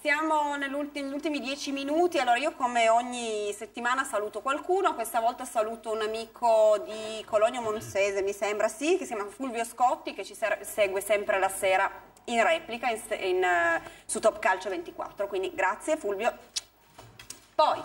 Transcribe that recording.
Siamo negli ultimi dieci minuti, allora io come ogni settimana saluto qualcuno, questa volta saluto un amico di Cologno Monsese, mi sembra sì, che si chiama Fulvio Scotti, che ci segue sempre la sera in replica in, in, uh, su Top Calcio 24, quindi grazie Fulvio. Poi